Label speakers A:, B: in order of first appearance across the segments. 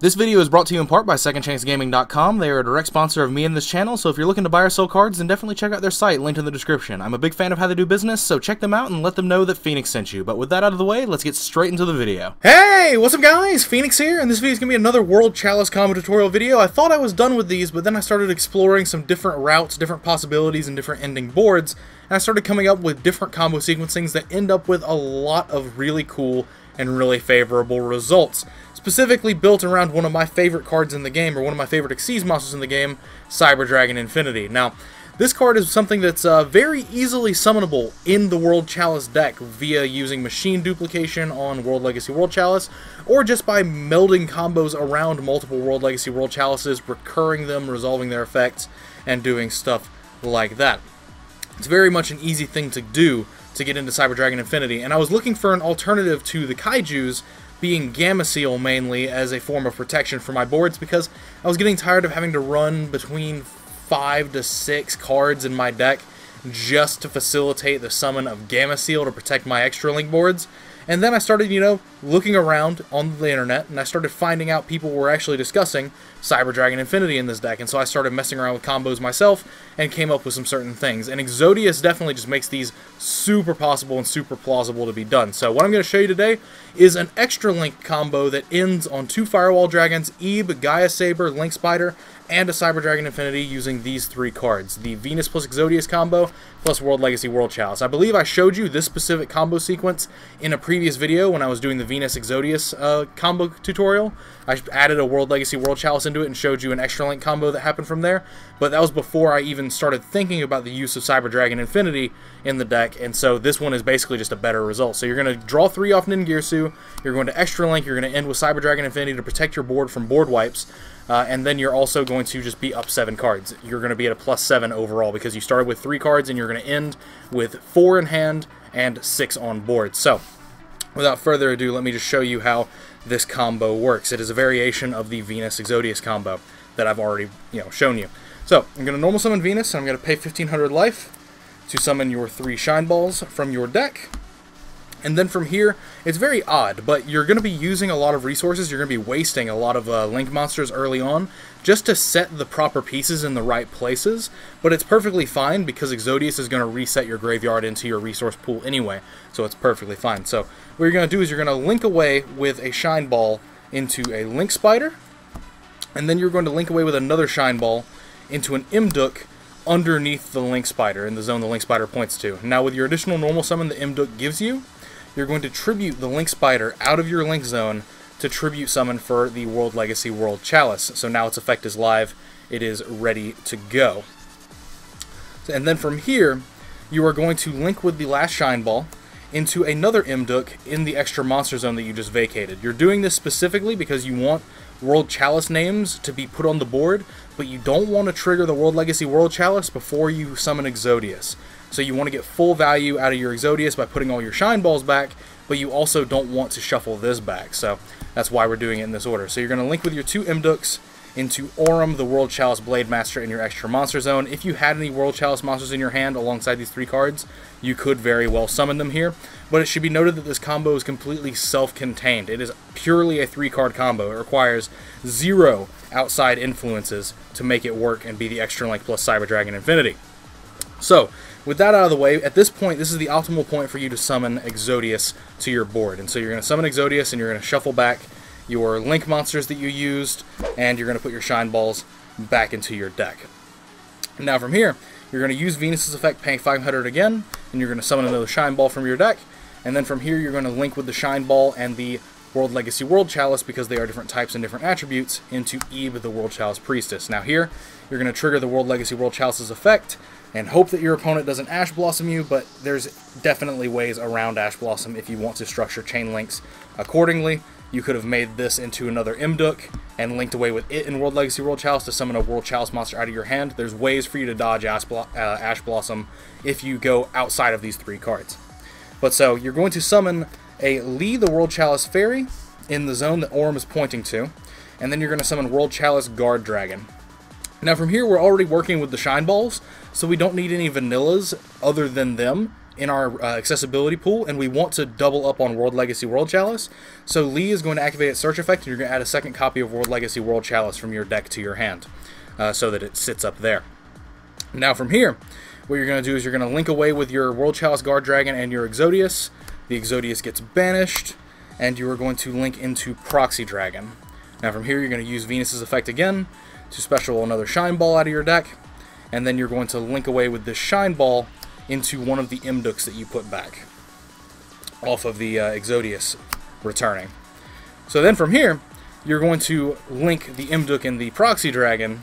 A: This video is brought to you in part by SecondChanceGaming.com. They are a direct sponsor of me and this channel, so if you're looking to buy or sell cards, then definitely check out their site, linked in the description. I'm a big fan of how they do business, so check them out and let them know that Phoenix sent you. But with that out of the way, let's get straight into the video. Hey, what's up guys? Phoenix here, and this video is going to be another World Chalice combo tutorial video. I thought I was done with these, but then I started exploring some different routes, different possibilities, and different ending boards, and I started coming up with different combo sequencings that end up with a lot of really cool and really favorable results specifically built around one of my favorite cards in the game, or one of my favorite Xyz monsters in the game, Cyber Dragon Infinity. Now, this card is something that's uh, very easily summonable in the World Chalice deck via using machine duplication on World Legacy World Chalice, or just by melding combos around multiple World Legacy World Chalices, recurring them, resolving their effects, and doing stuff like that. It's very much an easy thing to do to get into Cyber Dragon Infinity, and I was looking for an alternative to the Kaijus being Gameciel mainly as a form of protection for my boards because I was getting tired of having to run between five to six cards in my deck just to facilitate the summon of Gameciel to protect my extra link boards. And then I started, you know, looking around on the internet, and I started finding out people were actually discussing Cyber Dragon Infinity in this deck, and so I started messing around with combos myself and came up with some certain things. And Exodius definitely just makes these super possible and super plausible to be done. So what I'm going to show you today is an extra link combo that ends on two Firewall Dragons, Ib, Gaia Saber, Link Spider, and a Cyber Dragon Infinity using these three cards. The Venus plus Exodius combo, plus World Legacy World Chalice. I believe I showed you this specific combo sequence in a previous video when I was doing the Venus Exodius uh, combo tutorial. I added a World Legacy World Chalice into it and showed you an extra link combo that happened from there, but that was before I even started thinking about the use of Cyber Dragon Infinity in the deck, and so this one is basically just a better result. So you're going to draw three off Ningirsu, you're going to extra link, you're going to end with Cyber Dragon Infinity to protect your board from board wipes, uh, and then you're also going to just be up seven cards. You're going to be at a plus seven overall because you started with three cards and you're going to end with four in hand and six on board. So, without further ado, let me just show you how this combo works. It is a variation of the Venus Exodius combo that I've already you know shown you. So, I'm going to normal summon Venus, and I'm going to pay 1500 life to summon your three Shine Balls from your deck. And then from here, it's very odd, but you're going to be using a lot of resources, you're going to be wasting a lot of uh, Link monsters early on, just to set the proper pieces in the right places, but it's perfectly fine because Exodius is going to reset your graveyard into your resource pool anyway, so it's perfectly fine. So what you're going to do is you're going to link away with a Shine Ball into a Link Spider, and then you're going to link away with another Shine Ball into an Imduk underneath the Link Spider, in the zone the Link Spider points to. Now with your additional normal summon the Imduk gives you, you're going to tribute the Link Spider out of your Link Zone to tribute summon for the World Legacy World Chalice. So now its effect is live, it is ready to go. And then from here, you are going to link with the last Shine Ball into another Imduk in the extra monster zone that you just vacated. You're doing this specifically because you want World Chalice names to be put on the board, but you don't want to trigger the World Legacy World Chalice before you summon Exodius. So you want to get full value out of your Exodius by putting all your Shine Balls back, but you also don't want to shuffle this back. So that's why we're doing it in this order. So you're going to link with your two Imduks into Aurum, the World Chalice Blade Master, in your extra monster zone. If you had any World Chalice monsters in your hand alongside these three cards, you could very well summon them here. But it should be noted that this combo is completely self-contained. It is purely a three-card combo. It requires zero outside influences to make it work and be the extra link plus Cyber Dragon Infinity. So, with that out of the way, at this point, this is the optimal point for you to summon Exodius to your board. And so you're going to summon Exodius, and you're going to shuffle back your Link monsters that you used, and you're going to put your Shine Balls back into your deck. Now from here, you're going to use Venus's effect, paying 500 again, and you're going to summon another Shine Ball from your deck. And then from here, you're going to link with the Shine Ball and the World Legacy World Chalice, because they are different types and different attributes, into Ib, the World Chalice Priestess. Now here, you're going to trigger the World Legacy World Chalice's effect, and hope that your opponent doesn't Ash Blossom you, but there's definitely ways around Ash Blossom if you want to structure chain links accordingly. You could have made this into another Imduk and linked away with it in World Legacy World Chalice to summon a World Chalice monster out of your hand. There's ways for you to dodge Ash, uh, Ash Blossom if you go outside of these three cards. But so, you're going to summon a Lee the World Chalice Fairy in the zone that Aurum is pointing to, and then you're going to summon World Chalice Guard Dragon. Now from here, we're already working with the Shine Balls, so we don't need any vanillas other than them in our uh, accessibility pool, and we want to double up on World Legacy World Chalice. So Lee is going to activate its search effect, and you're going to add a second copy of World Legacy World Chalice from your deck to your hand, uh, so that it sits up there. Now from here, what you're going to do is you're going to link away with your World Chalice Guard Dragon and your Exodius. The Exodius gets banished, and you are going to link into Proxy Dragon. Now from here, you're going to use Venus's effect again to special another Shine Ball out of your deck, and then you're going to link away with this Shine Ball into one of the Imduks that you put back off of the uh, Exodius returning. So then from here, you're going to link the Imduk and the Proxy Dragon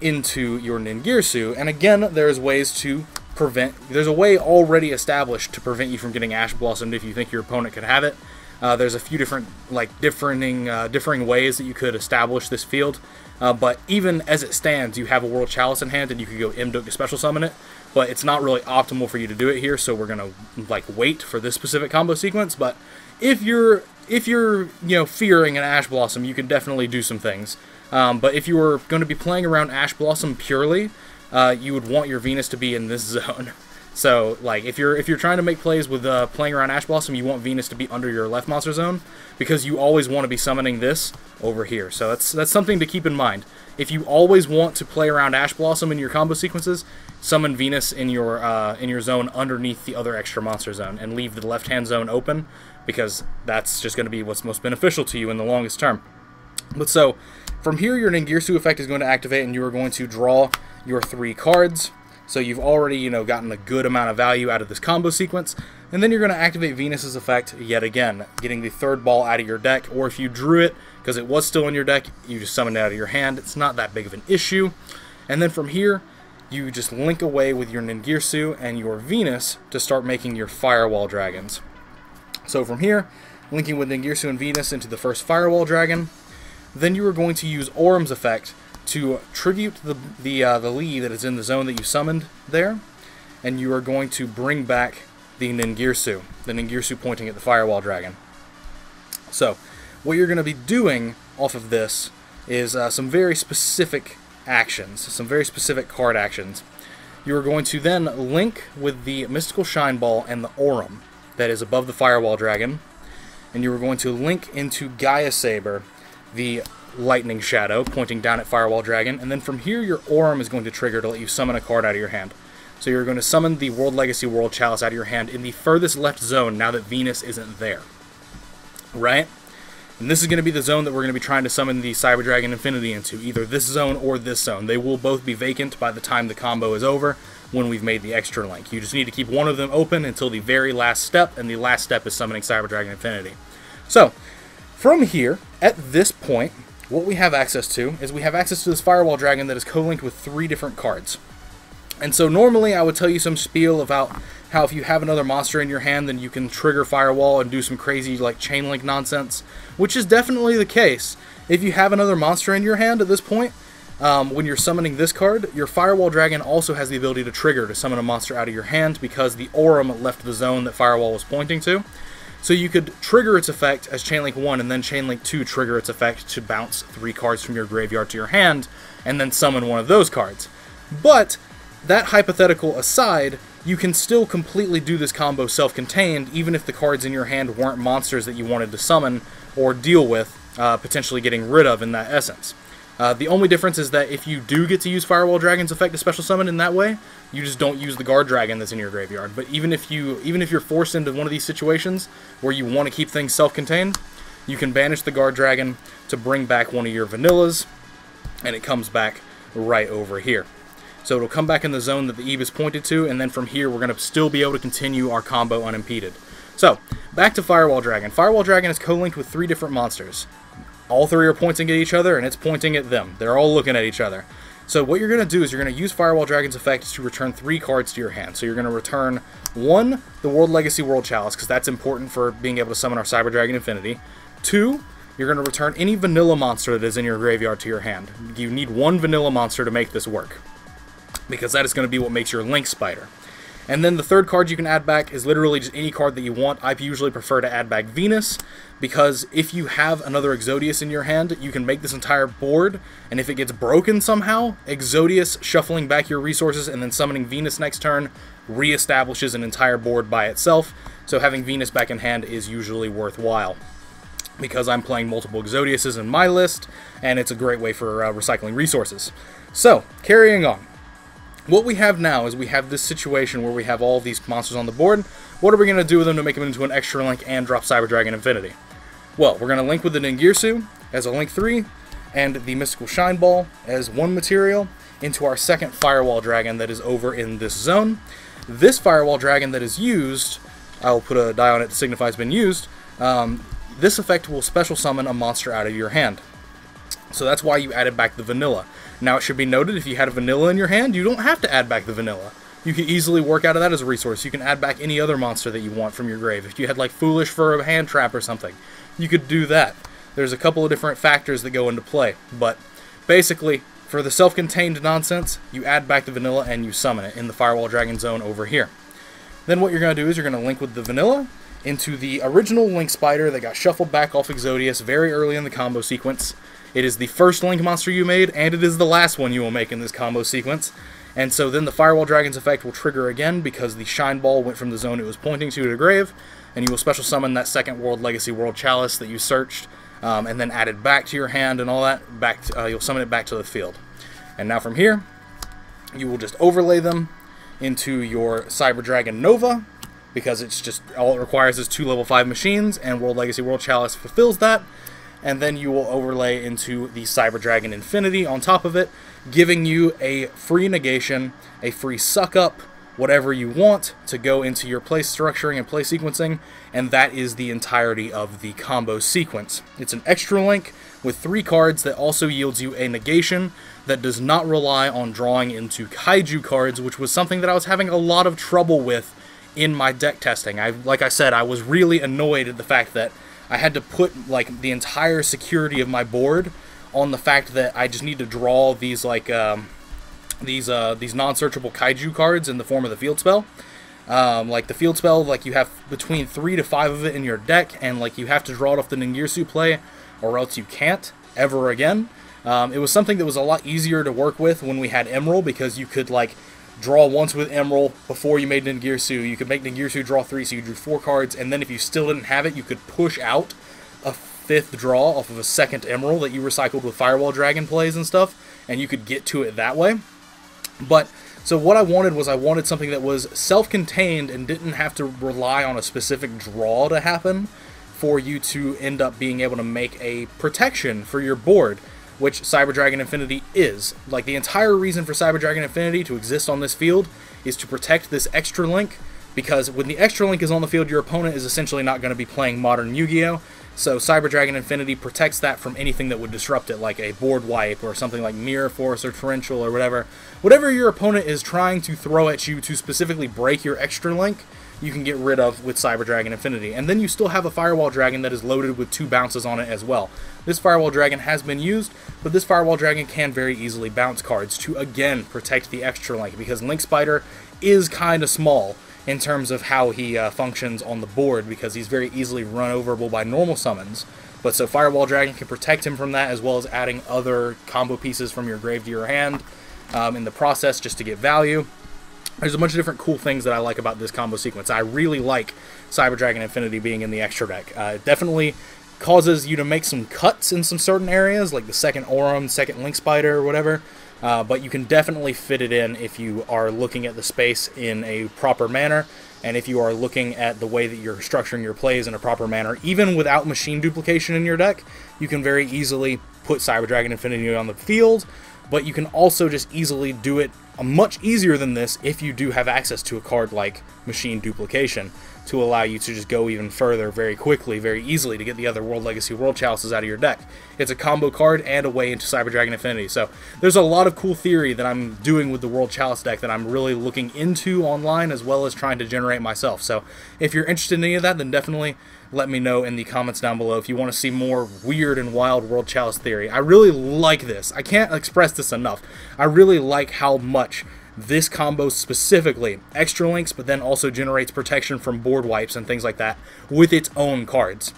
A: into your Ningirsu, and again, there's ways to prevent, there's a way already established to prevent you from getting Ash Blossomed if you think your opponent could have it. Uh, there's a few different, like, differing, uh, differing ways that you could establish this field. Uh, but even as it stands, you have a World Chalice in hand, and you could go Imduk to special summon it. But it's not really optimal for you to do it here, so we're gonna like wait for this specific combo sequence. But if you're if you're you know fearing an Ash Blossom, you can definitely do some things. Um, but if you were going to be playing around Ash Blossom purely, uh, you would want your Venus to be in this zone. So, like, if you're if you're trying to make plays with uh, playing around Ash Blossom, you want Venus to be under your left monster zone because you always want to be summoning this over here. So that's that's something to keep in mind. If you always want to play around Ash Blossom in your combo sequences, summon Venus in your uh, in your zone underneath the other extra monster zone and leave the left hand zone open because that's just going to be what's most beneficial to you in the longest term. But so, from here, your Ningirsu effect is going to activate, and you are going to draw your three cards. So you've already, you know, gotten a good amount of value out of this combo sequence. And then you're going to activate Venus's effect yet again, getting the third ball out of your deck. Or if you drew it, because it was still in your deck, you just summoned it out of your hand. It's not that big of an issue. And then from here, you just link away with your Ningirsu and your Venus to start making your Firewall Dragons. So from here, linking with Ningirsu and Venus into the first Firewall Dragon, then you are going to use Aurum's effect to tribute the the uh, the Lee that is in the zone that you summoned there, and you are going to bring back the Ningirsu, the Ningirsu pointing at the Firewall Dragon. So, what you're going to be doing off of this is uh, some very specific actions, some very specific card actions. You are going to then link with the Mystical Shine Ball and the Aurum that is above the Firewall Dragon, and you are going to link into Gaia Saber, the Lightning Shadow, pointing down at Firewall Dragon, and then from here your Aurum is going to trigger to let you summon a card out of your hand. So you're going to summon the World Legacy World Chalice out of your hand in the furthest left zone now that Venus isn't there. Right? And this is going to be the zone that we're going to be trying to summon the Cyber Dragon Infinity into, either this zone or this zone. They will both be vacant by the time the combo is over when we've made the extra link. You just need to keep one of them open until the very last step, and the last step is summoning Cyber Dragon Infinity. So, from here, at this point, what we have access to is we have access to this Firewall Dragon that is co-linked with three different cards. And so normally I would tell you some spiel about how if you have another monster in your hand, then you can trigger Firewall and do some crazy like chain link nonsense, which is definitely the case. If you have another monster in your hand at this point, um, when you're summoning this card, your Firewall Dragon also has the ability to trigger to summon a monster out of your hand because the Aurum left the zone that Firewall was pointing to. So you could trigger its effect as Chainlink 1 and then Chainlink 2 trigger its effect to bounce three cards from your graveyard to your hand and then summon one of those cards. But that hypothetical aside, you can still completely do this combo self-contained, even if the cards in your hand weren't monsters that you wanted to summon or deal with, uh, potentially getting rid of in that essence. Uh, the only difference is that if you do get to use Firewall Dragon's effect to special summon in that way, you just don't use the Guard Dragon that's in your graveyard. But even if you, even if you're forced into one of these situations where you want to keep things self-contained, you can banish the Guard Dragon to bring back one of your vanillas, and it comes back right over here. So it'll come back in the zone that the Ib is pointed to, and then from here we're going to still be able to continue our combo unimpeded. So, back to Firewall Dragon. Firewall Dragon is co-linked with three different monsters. All three are pointing at each other, and it's pointing at them. They're all looking at each other. So what you're going to do is you're going to use Firewall Dragon's effect to return three cards to your hand. So you're going to return, one, the World Legacy World Chalice, because that's important for being able to summon our Cyber Dragon Infinity. Two, you're going to return any vanilla monster that is in your graveyard to your hand. You need one vanilla monster to make this work because that is going to be what makes your Link Spider. And then the third card you can add back is literally just any card that you want. I usually prefer to add back Venus because if you have another Exodius in your hand, you can make this entire board, and if it gets broken somehow, Exodius shuffling back your resources and then summoning Venus next turn reestablishes an entire board by itself. So having Venus back in hand is usually worthwhile because I'm playing multiple Exodiuses in my list, and it's a great way for uh, recycling resources. So, carrying on. What we have now is we have this situation where we have all these monsters on the board. What are we going to do with them to make them into an extra link and drop Cyber Dragon Infinity? Well, we're going to link with the Ningirsu as a link 3, and the Mystical Shine Ball as one material into our second Firewall Dragon that is over in this zone. This Firewall Dragon that is used, I'll put a die on it to signify it's been used, um, this effect will special summon a monster out of your hand. So that's why you added back the vanilla. Now it should be noted if you had a vanilla in your hand, you don't have to add back the vanilla. You can easily work out of that as a resource. You can add back any other monster that you want from your grave. If you had like Foolish for a hand trap or something, you could do that. There's a couple of different factors that go into play, but basically, for the self-contained nonsense, you add back the vanilla and you summon it in the Firewall Dragon zone over here. Then what you're going to do is you're going to link with the vanilla into the original Link Spider that got shuffled back off Exodius very early in the combo sequence. It is the first Link monster you made, and it is the last one you will make in this combo sequence. And so then the Firewall Dragon's effect will trigger again because the Shine Ball went from the zone it was pointing to to grave, and you will special summon that second World Legacy World Chalice that you searched, um, and then added back to your hand and all that. Back, to, uh, you'll summon it back to the field. And now from here, you will just overlay them into your Cyber Dragon Nova, because it's just all it requires is two level 5 machines, and World Legacy World Chalice fulfills that. And then you will overlay into the Cyber Dragon Infinity on top of it, giving you a free negation, a free suck up, whatever you want to go into your play structuring and play sequencing, and that is the entirety of the combo sequence. It's an extra link with three cards that also yields you a negation that does not rely on drawing into kaiju cards, which was something that I was having a lot of trouble with in my deck testing. I like I said, I was really annoyed at the fact that I had to put like the entire security of my board on the fact that I just need to draw these like um, these uh, these non-searchable kaiju cards in the form of the field spell. Um, like the field spell, like you have between three to five of it in your deck, and like you have to draw it off the Ningirsu play, or else you can't ever again. Um, it was something that was a lot easier to work with when we had Emerald because you could like draw once with Emerald before you made Ningirsu. You could make Ningirsu draw three, so you drew four cards, and then if you still didn't have it, you could push out a fifth draw off of a second Emerald that you recycled with Firewall Dragon plays and stuff, and you could get to it that way. But, so what I wanted was I wanted something that was self-contained and didn't have to rely on a specific draw to happen for you to end up being able to make a protection for your board which Cyber Dragon Infinity is. Like, the entire reason for Cyber Dragon Infinity to exist on this field is to protect this extra link, because when the extra link is on the field, your opponent is essentially not going to be playing modern Yu-Gi-Oh! So Cyber Dragon Infinity protects that from anything that would disrupt it, like a board wipe or something like Mirror Force or Torrential or whatever. Whatever your opponent is trying to throw at you to specifically break your extra link, you can get rid of with Cyber Dragon Infinity. And then you still have a Firewall Dragon that is loaded with two bounces on it as well. This Firewall Dragon has been used, but this Firewall Dragon can very easily bounce cards to again protect the extra link because Link Spider is kind of small in terms of how he uh, functions on the board because he's very easily run overable by normal summons. But so Firewall Dragon can protect him from that as well as adding other combo pieces from your grave to your hand um, in the process just to get value. There's a bunch of different cool things that I like about this combo sequence. I really like Cyber Dragon Infinity being in the extra deck. Uh, it definitely causes you to make some cuts in some certain areas, like the second Aurum, second Link Spider, or whatever. Uh, but you can definitely fit it in if you are looking at the space in a proper manner, and if you are looking at the way that you're structuring your plays in a proper manner. Even without machine duplication in your deck, you can very easily put Cyber Dragon Infinity on the field, but you can also just easily do it much easier than this if you do have access to a card like Machine Duplication to allow you to just go even further very quickly, very easily to get the other World Legacy World Chalices out of your deck. It's a combo card and a way into Cyber Dragon Infinity. So there's a lot of cool theory that I'm doing with the World Chalice deck that I'm really looking into online as well as trying to generate myself. So if you're interested in any of that, then definitely let me know in the comments down below if you want to see more weird and wild World Chalice theory. I really like this. I can't express this enough. I really like how much this combo specifically, extra links, but then also generates protection from board wipes and things like that with its own cards.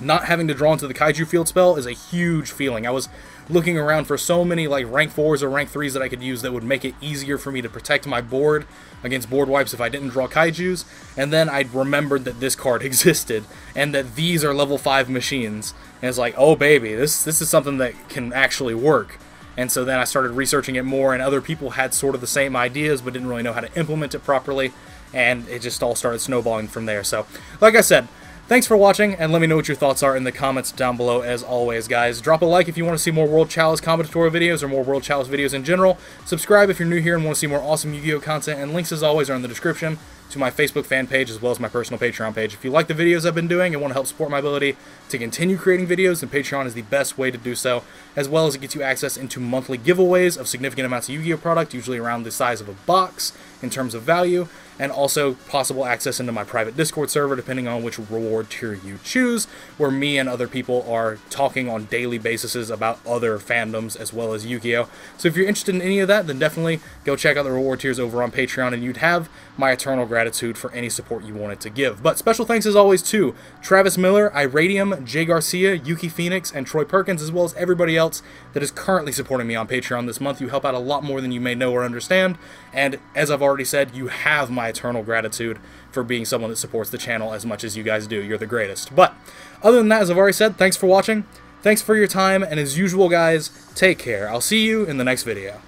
A: Not having to draw into the Kaiju field spell is a huge feeling. I was looking around for so many like rank 4s or rank 3s that I could use that would make it easier for me to protect my board against board wipes if I didn't draw Kaijus, and then I remembered that this card existed, and that these are level 5 machines, and it's like, oh baby, this, this is something that can actually work. And so then I started researching it more, and other people had sort of the same ideas, but didn't really know how to implement it properly, and it just all started snowballing from there. So, like I said, Thanks for watching, and let me know what your thoughts are in the comments down below as always, guys. Drop a like if you want to see more World Chalice combinatorial videos or more World Chalice videos in general. Subscribe if you're new here and want to see more awesome Yu-Gi-Oh! content, and links as always are in the description to my Facebook fan page as well as my personal Patreon page. If you like the videos I've been doing and want to help support my ability to continue creating videos, then Patreon is the best way to do so, as well as it gets you access into monthly giveaways of significant amounts of Yu-Gi-Oh! product, usually around the size of a box in terms of value, and also possible access into my private Discord server depending on which reward tier you choose, where me and other people are talking on daily basis about other fandoms as well as Yu-Gi-Oh! So if you're interested in any of that, then definitely go check out the reward tiers over on Patreon, and you'd have my eternal gratitude for any support you wanted to give. But special thanks as always to Travis Miller, Iradium, Jay Garcia, Yuki Phoenix, and Troy Perkins, as well as everybody else that is currently supporting me on Patreon this month. You help out a lot more than you may know or understand, and as I've already said, you have my eternal gratitude for being someone that supports the channel as much as you guys do. You're the greatest. But other than that, as I've already said, thanks for watching. Thanks for your time, and as usual, guys, take care. I'll see you in the next video.